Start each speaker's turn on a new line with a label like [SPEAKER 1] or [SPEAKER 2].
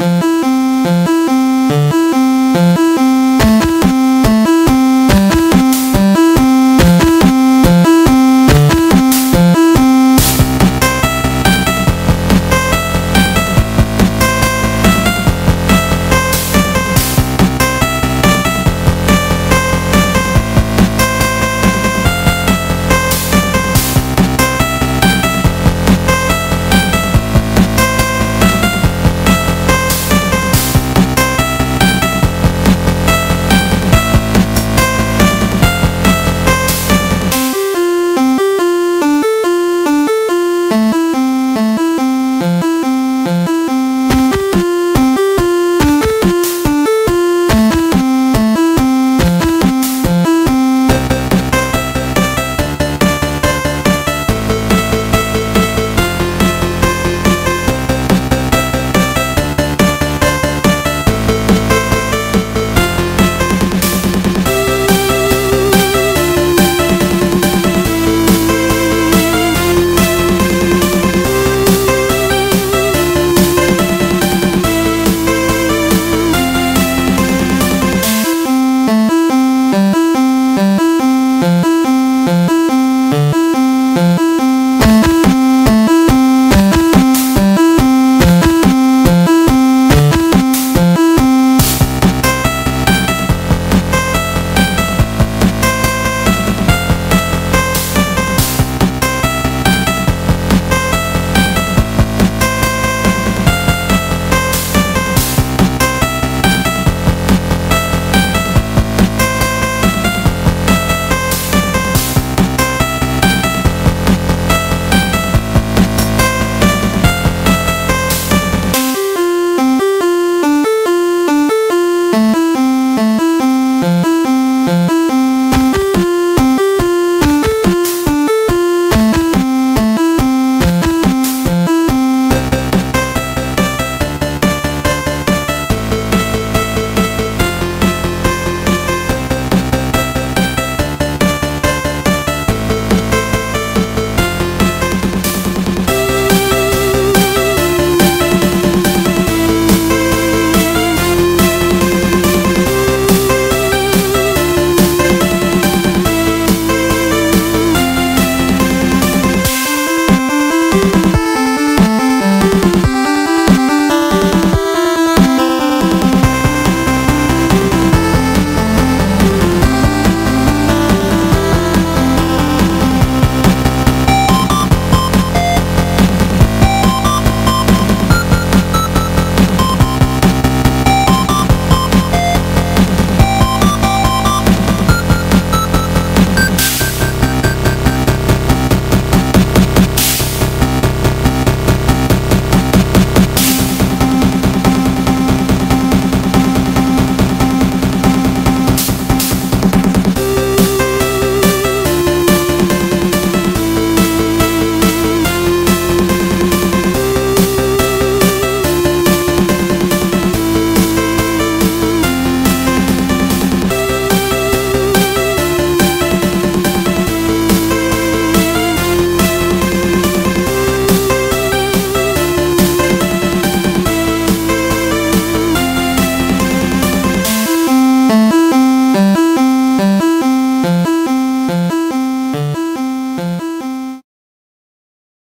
[SPEAKER 1] Música